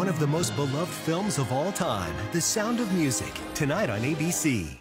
one of the most beloved films of all time, The Sound of Music, tonight on ABC.